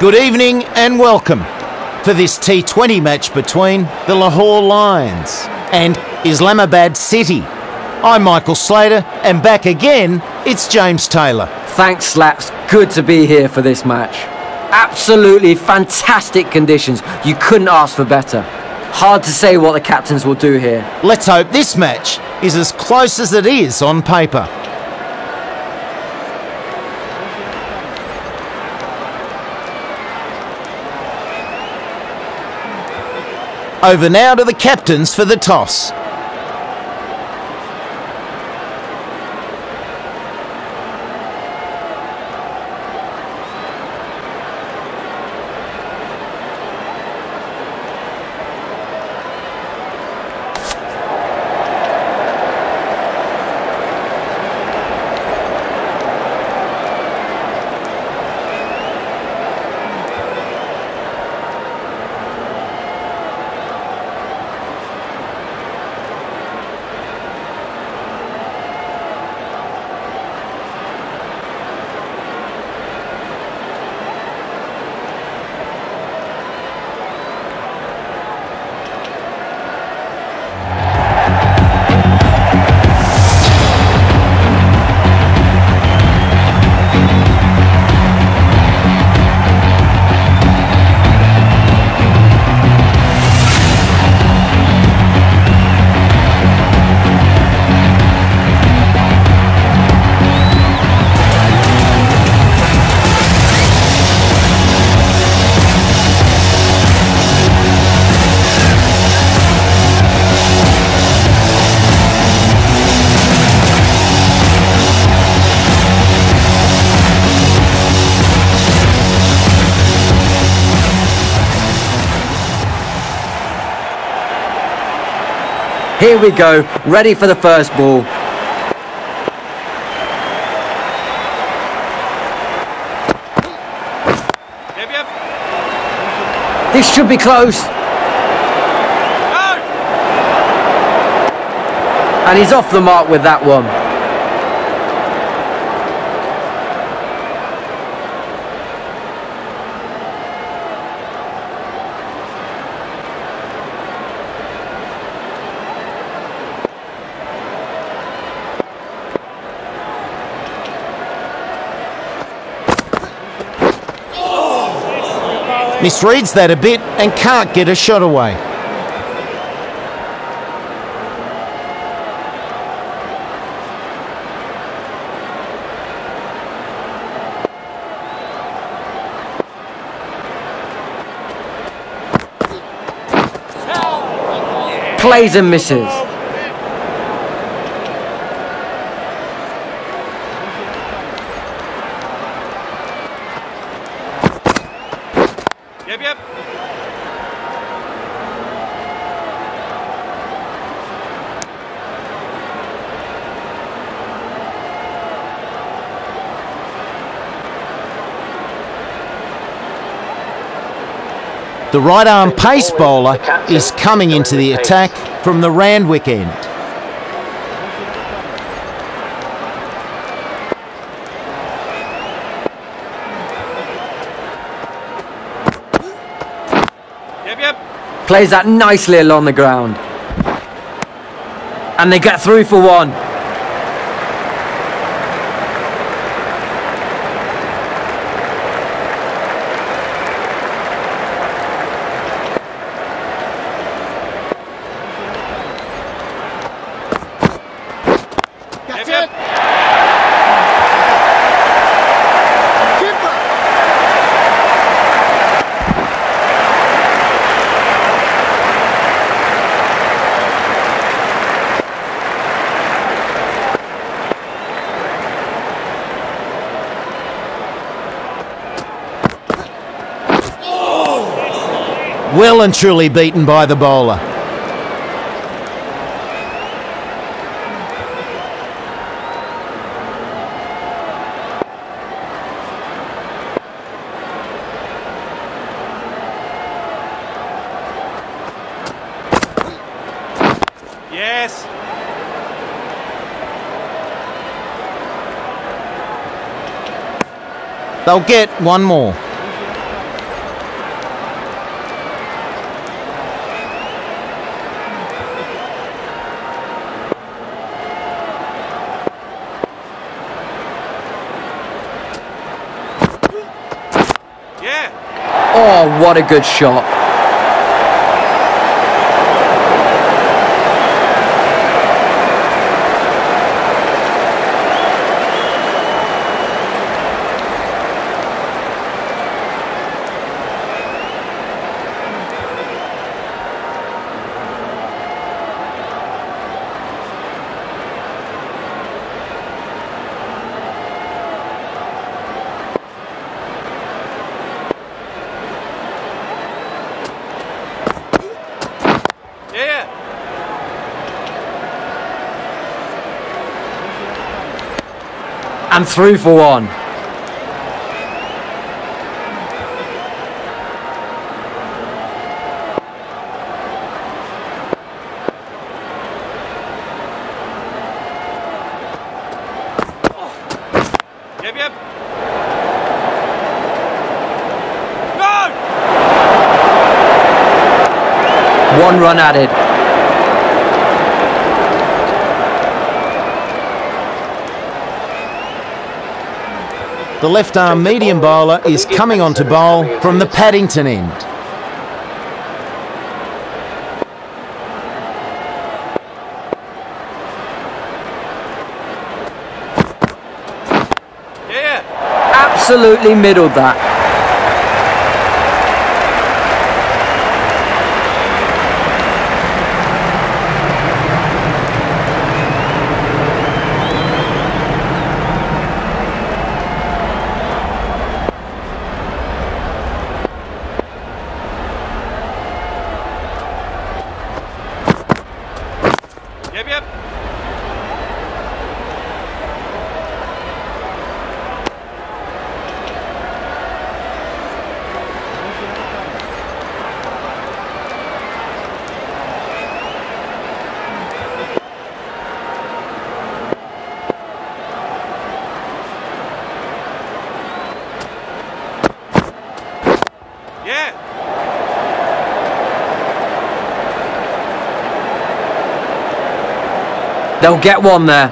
Good evening and welcome for this T20 match between the Lahore Lions and Islamabad City. I'm Michael Slater, and back again, it's James Taylor. Thanks, Slats. Good to be here for this match. Absolutely fantastic conditions. You couldn't ask for better. Hard to say what the captains will do here. Let's hope this match is as close as it is on paper. Over now to the captains for the toss. Here we go, ready for the first ball. This should be close. And he's off the mark with that one. Misreads that a bit and can't get a shot away. Plays and misses. Yep, yep. The right arm pace bowler is coming into the attack from the Randwick end. Yep, yep. Plays that nicely along the ground. And they get through for one. Yep, yep. Well and truly beaten by the bowler. Yes. They'll get one more. Oh, what a good shot. Yeah. And through for one. Yep, yep. Go! One run added. The left arm medium bowler is coming on to bowl from the Paddington end. Absolutely middled that. Yep, yep. Yeah. They'll get one there.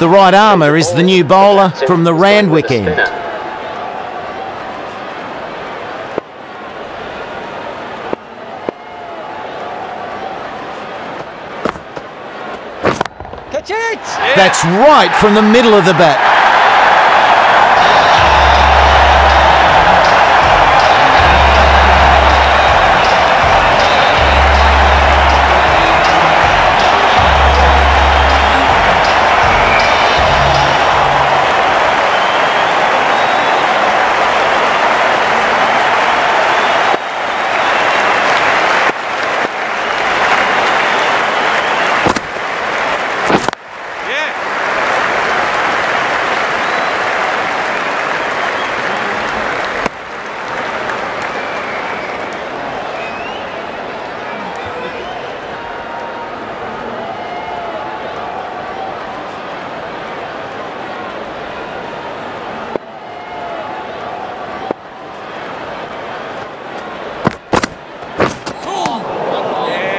The right armour is the new bowler from the Randwick end. Yeah. That's right from the middle of the bat.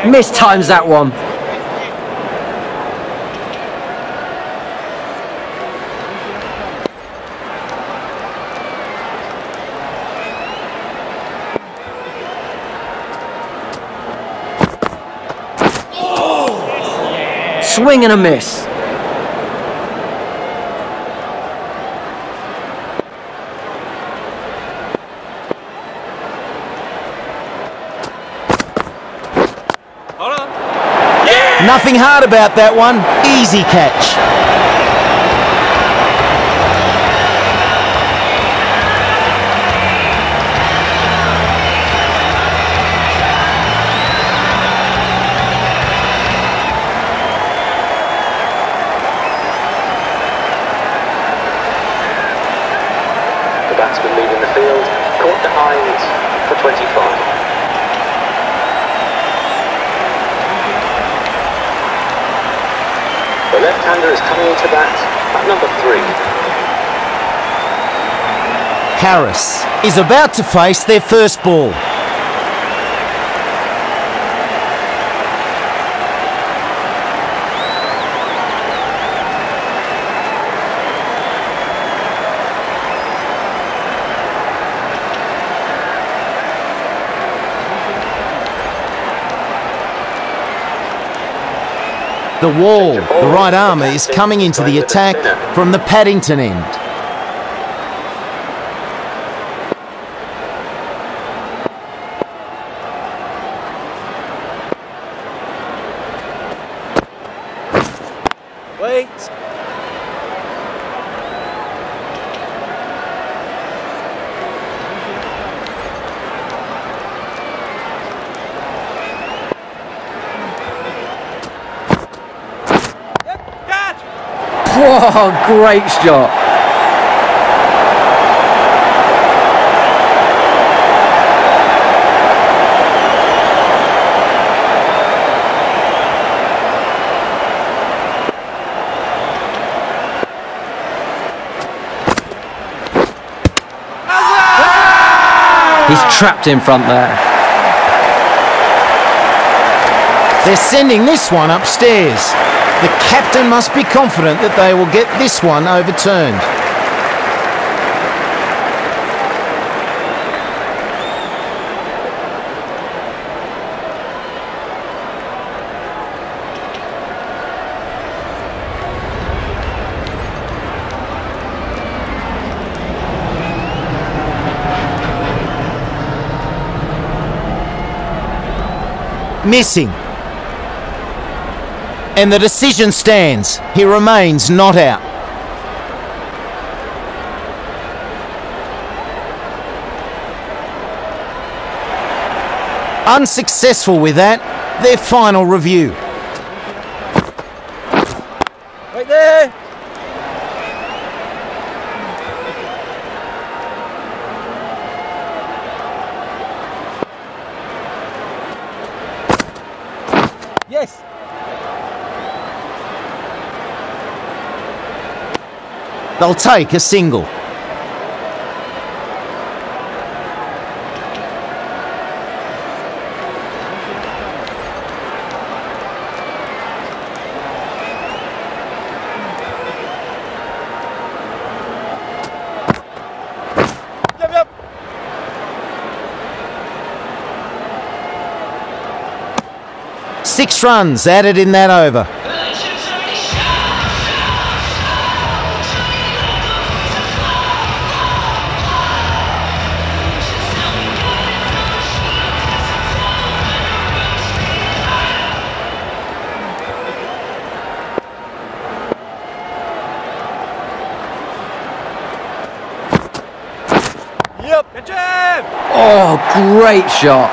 Mistimes that one. Swing and a miss. Hold on. Nothing hard about that one. Easy catch. is about to face their first ball. The wall, the right arm is coming into the attack from the Paddington end. Whoa, great shot. He's trapped in front there. They're sending this one upstairs. The captain must be confident that they will get this one overturned. Missing. And the decision stands. He remains not out. Unsuccessful with that, their final review. Right there. Yes. They'll take a single. Six runs added in that over. Great shot.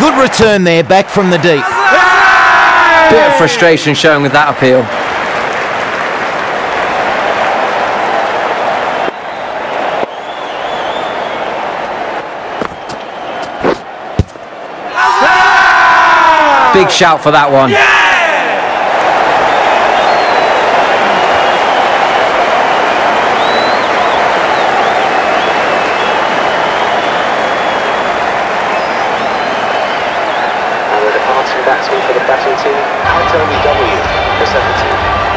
Good return there back from the deep. Bit of frustration showing with that appeal. Big shout for that one. And the departing batsman for the batting team, Tony W, the 17.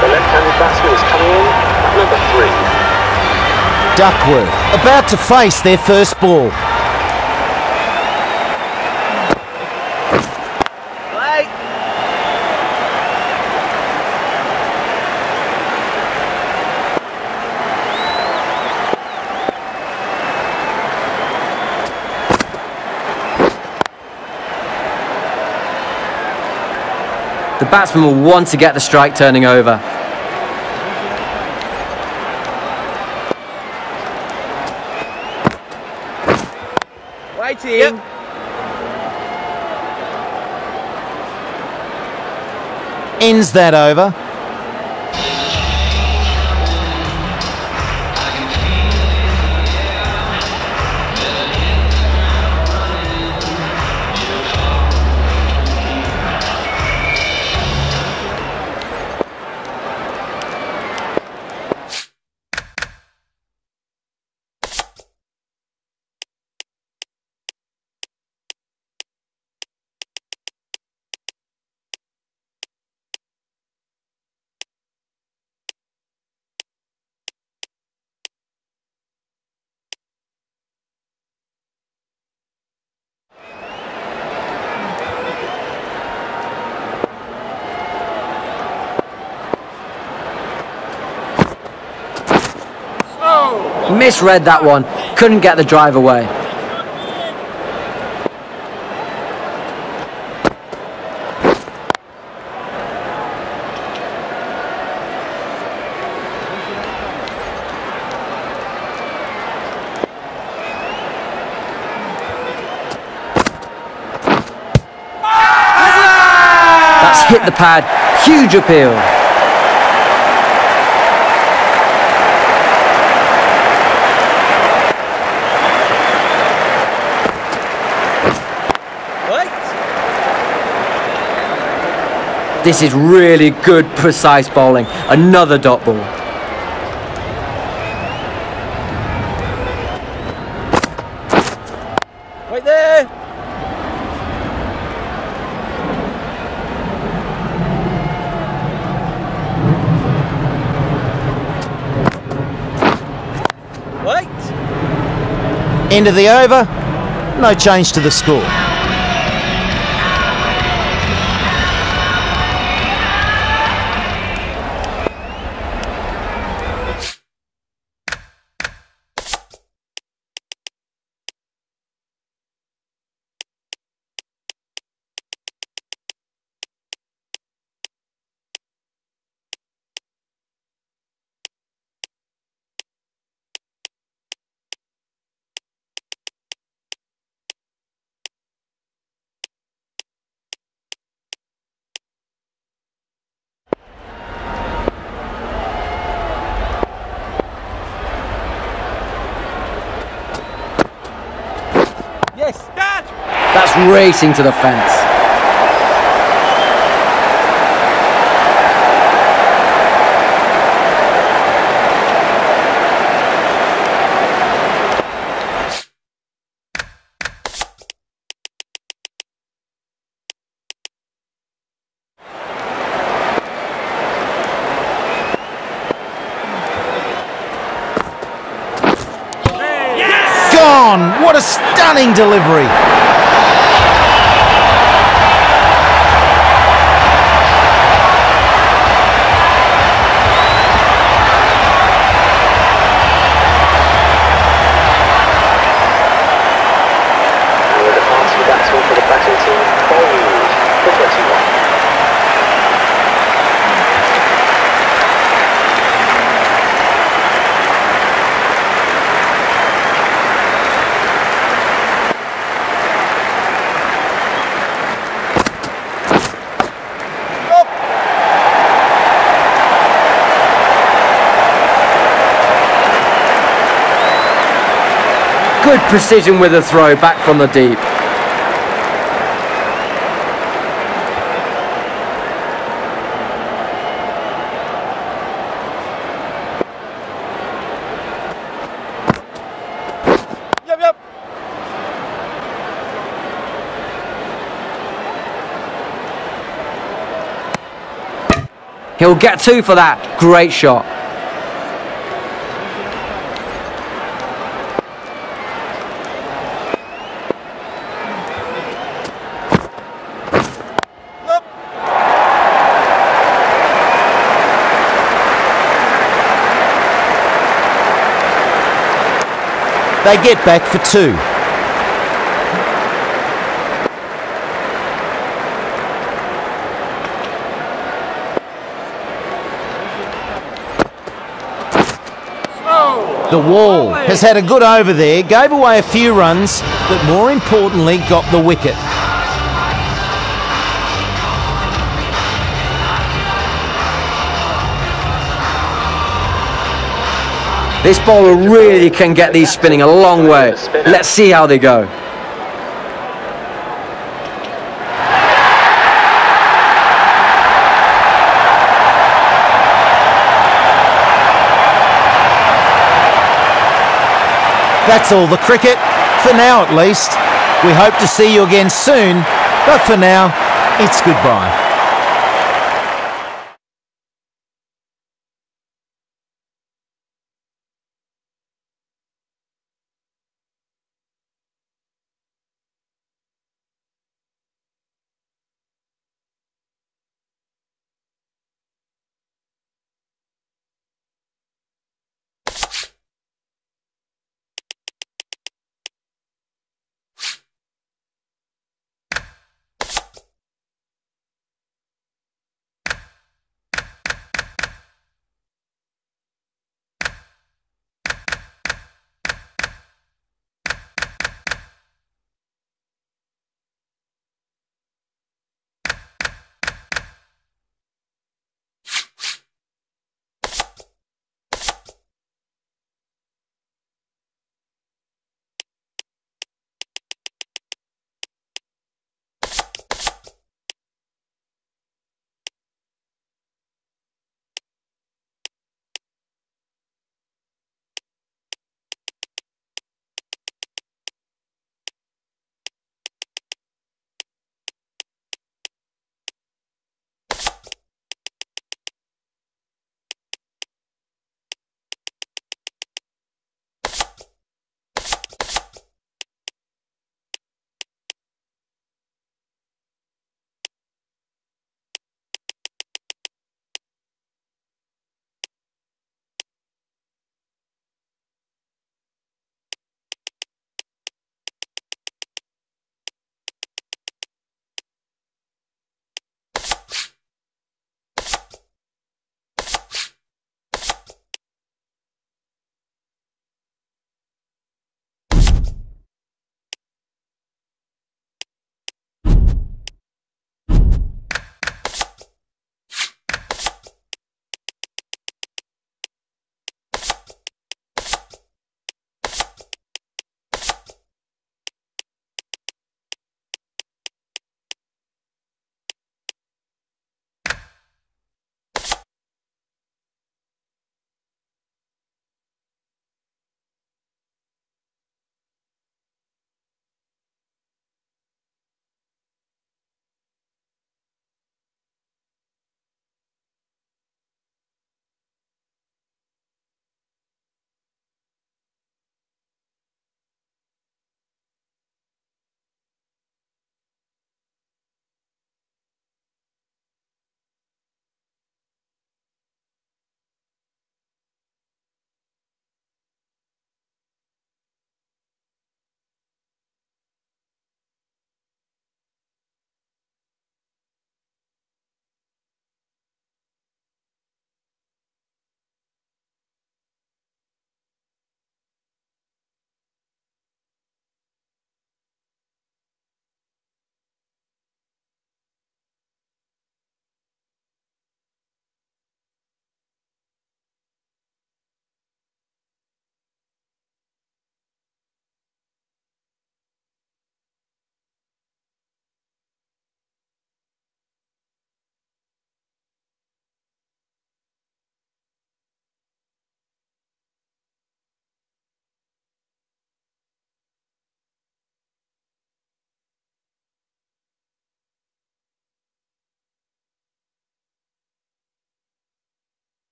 The left-handed batsman is coming in at number three. Duckworth about to face their first ball. Right. The batsman will want to get the strike turning over. Waiting. Ends that over. Misread that one. Couldn't get the drive away. That's hit the pad. Huge appeal. Wait. This is really good, precise bowling. Another dot ball. Wait there. Wait. End of the over, no change to the score. Yes. Dad. That's racing to the fence. Gone! What a stunning delivery! And with a passing batsman for the batting team, bowled for 21. Up. Good precision with the throw back from the deep. Yep. Yep. He'll get two for that. Great shot. They get back for two. The wall has had a good over there, gave away a few runs, but more importantly, got the wicket. This bowler really can get these spinning a long way. Let's see how they go. That's all the cricket, for now at least. We hope to see you again soon, but for now, it's goodbye.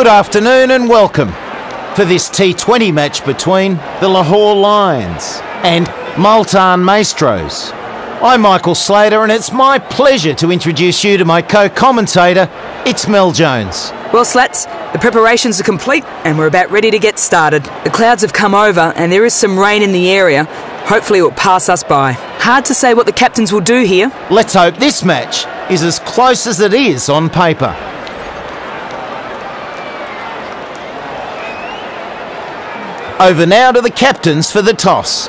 Good afternoon and welcome for this T20 match between the Lahore Lions and Multan Maestros. I'm Michael Slater and it's my pleasure to introduce you to my co-commentator, it's Mel Jones. Well, Slats, the preparations are complete and we're about ready to get started. The clouds have come over and there is some rain in the area. Hopefully it will pass us by. Hard to say what the captains will do here. Let's hope this match is as close as it is on paper. Over now to the captains for the toss.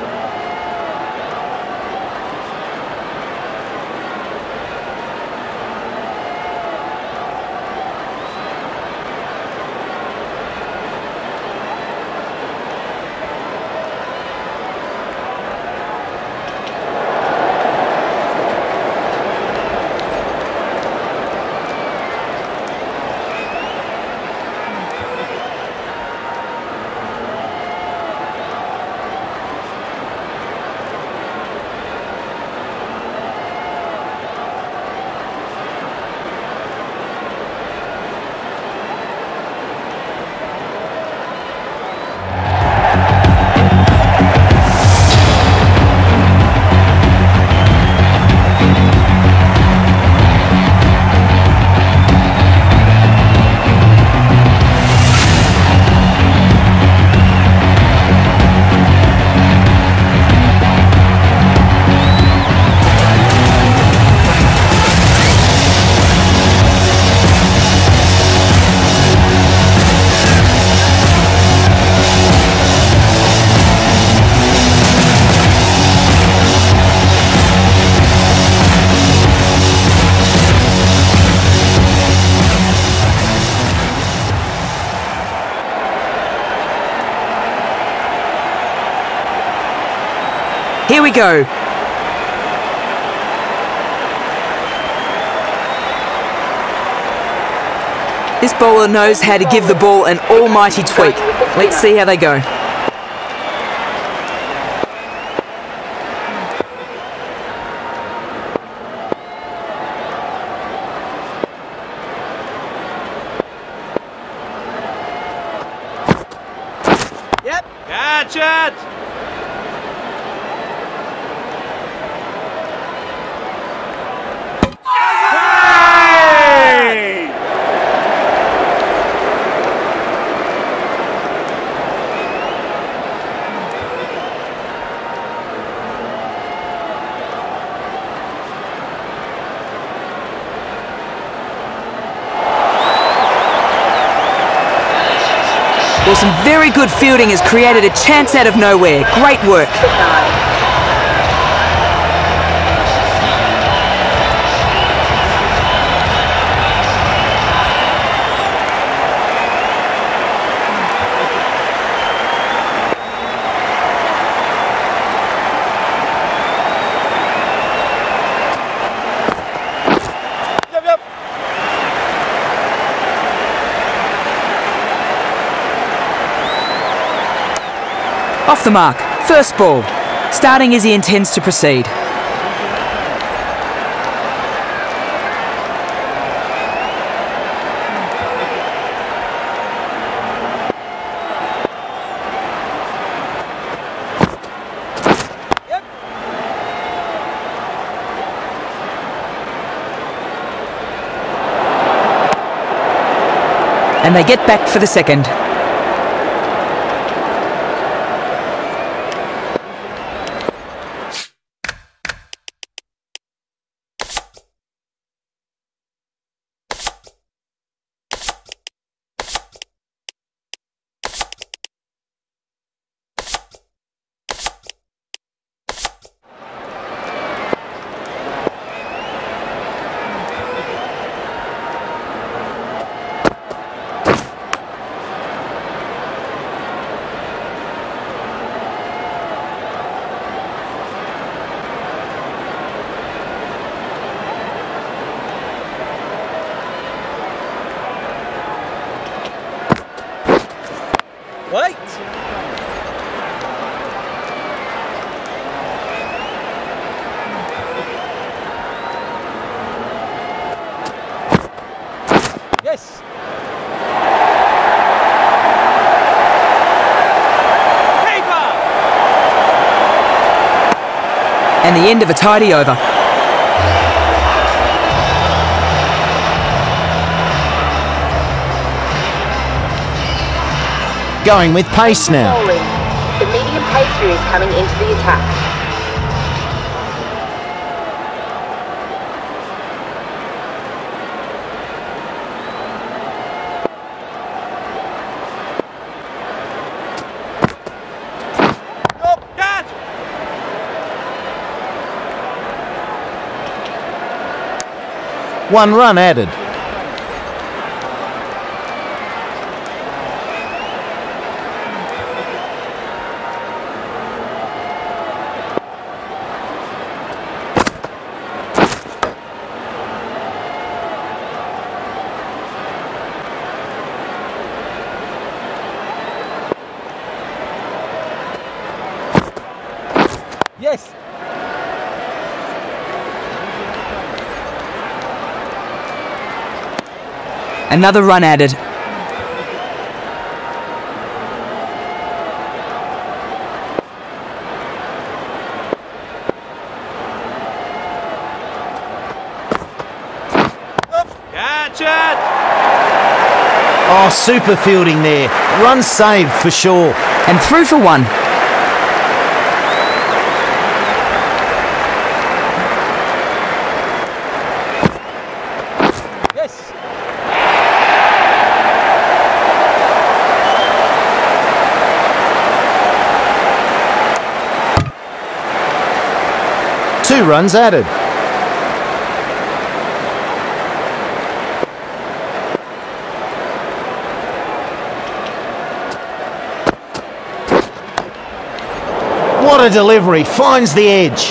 Go. This bowler knows how to give the ball an almighty tweak. Let's see how they go. Yep. Catch it. Hey! Well, some very good fielding has created a chance out of nowhere. Great work. The mark. First ball. Starting as he intends to proceed. And they get back for the second. End of a tidy over. Going with pace now. The medium pacer is coming into the attack. Go, catch! One run added. Yes! Another run added. Oh, super fielding there. Run saved for sure. And through for one. Runs added. What a delivery. Finds the edge.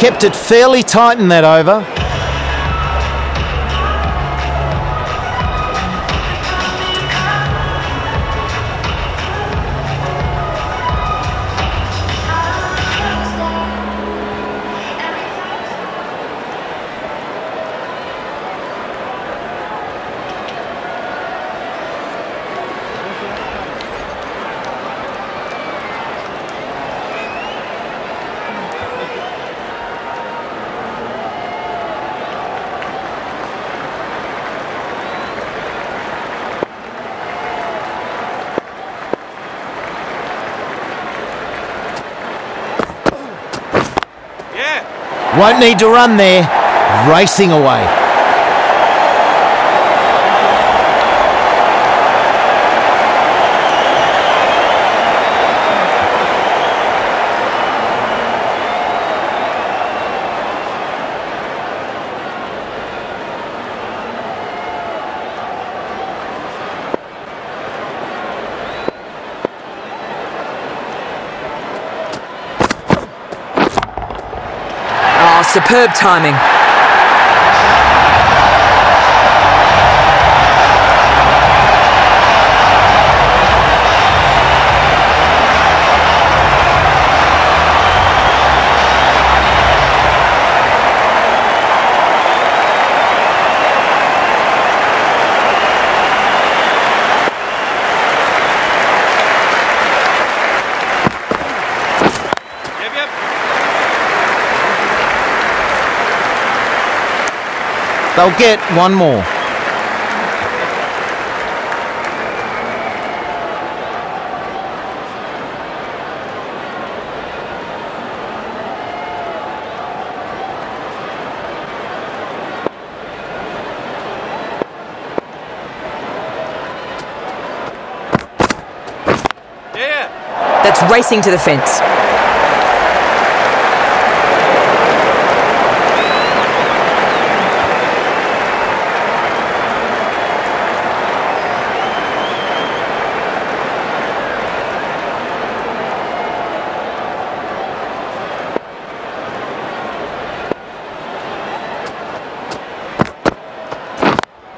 Kept it fairly tight in that over. Won't need to run there. Racing away. Oh, superb timing. They'll get one more. Yeah! That's racing to the fence.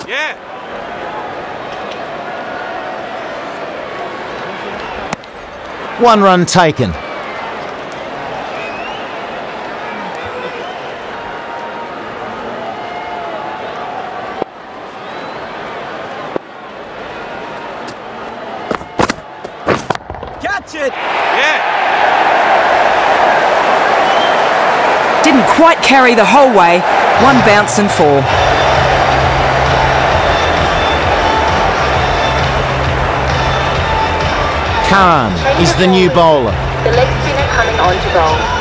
Yeah! One run taken. Catch it! Yeah! Didn't quite carry the whole way. One bounce and four. Khan is the new bowler. The leg spinner coming on to bowl.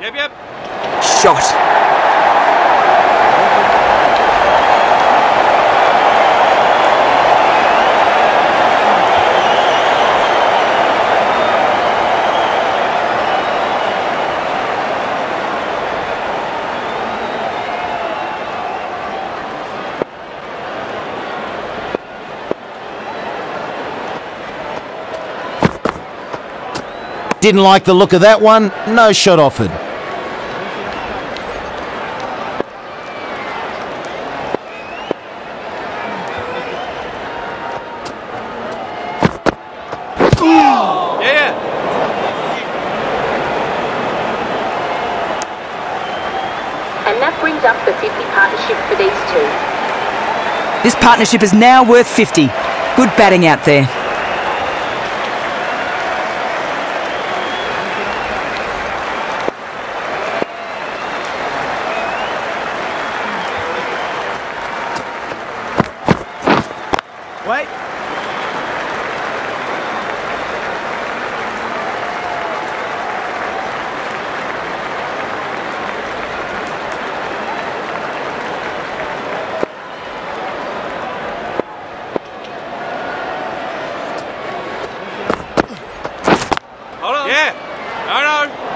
Yep, yep. Shot. Didn't like the look of that one. No shot offered. Yeah, yeah. And that brings up the 50 partnership for these two. This partnership is now worth 50. Good batting out there. Wait. Hold on. Yeah. No, no.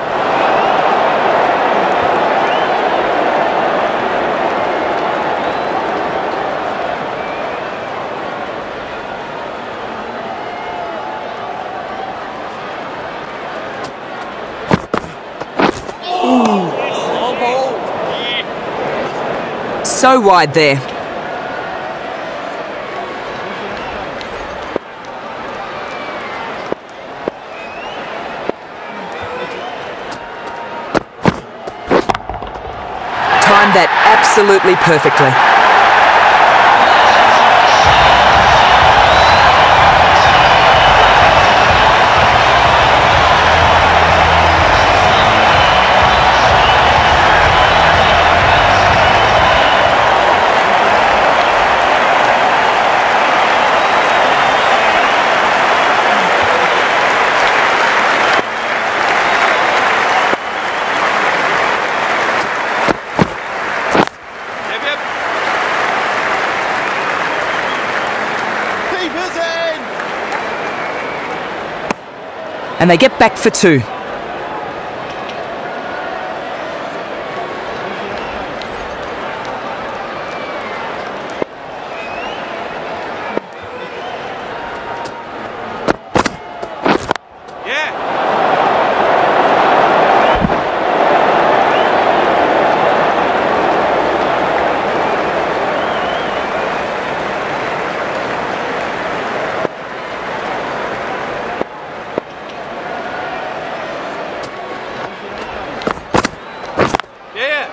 So wide there. Timed that absolutely perfectly. And they get back for two. Yeah. Yeah.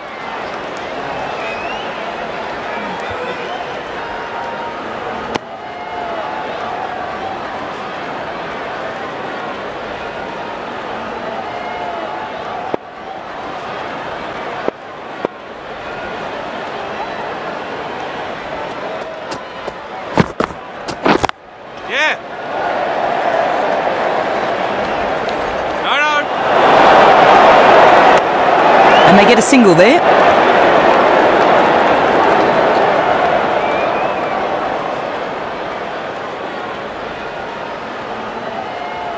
Yeah. No, no. And they get a single there.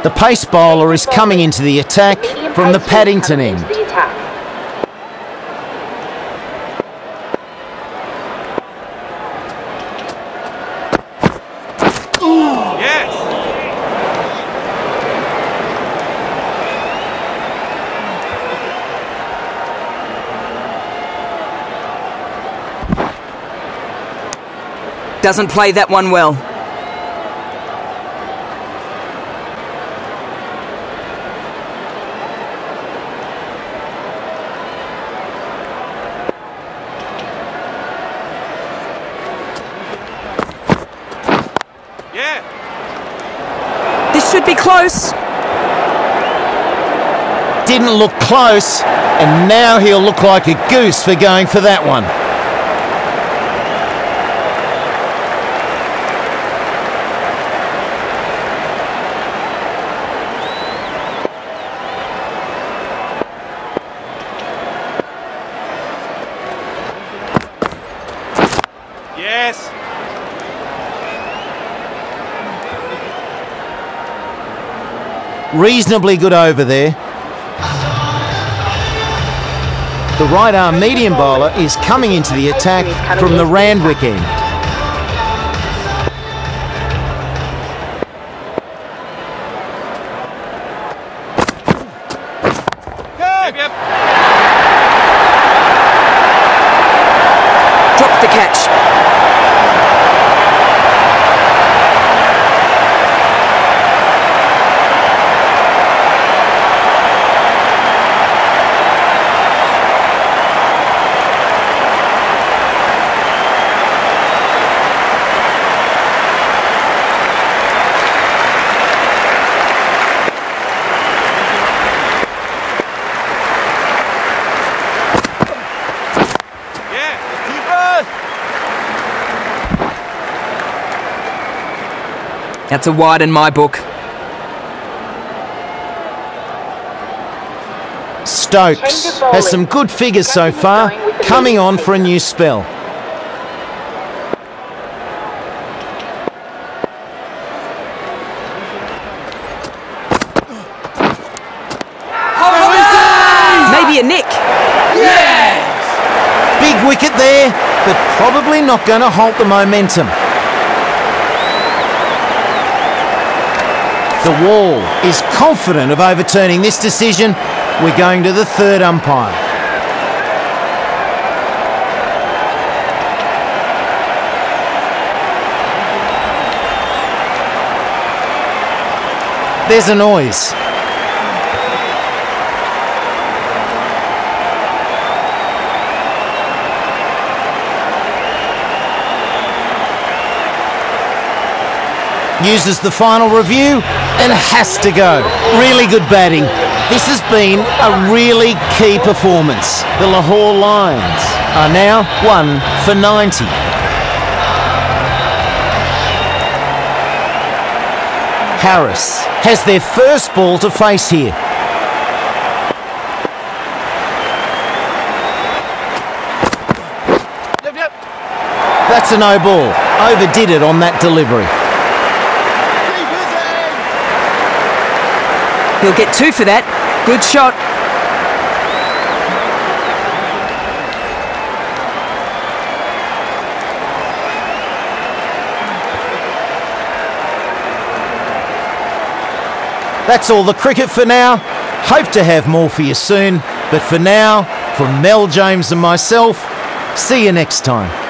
The pace bowler is coming into the attack from the Paddington end. Doesn't play that one well. Yeah. This should be close. Didn't look close, and now he'll look like a goose for going for that one. Reasonably good over there. The right arm medium bowler is coming into the attack from the Randwick end. Yep, yep. Drops the catch. Yeah. That's a wide in my book. Stokes has some good figures so far, coming on for a new spell. Maybe a nick. Big wicket there, but probably not going to halt the momentum. The wall is confident of overturning this decision. We're going to the third umpire. There's a noise. uses the final review and has to go. Really good batting. This has been a really key performance. The Lahore Lions are now 1 for 90. Harris has their first ball to face here. That's a no ball. Overdid it on that delivery. He'll get two for that. Good shot. That's all the cricket for now. Hope to have more for you soon. But for now, from Mel Jones and myself, see you next time.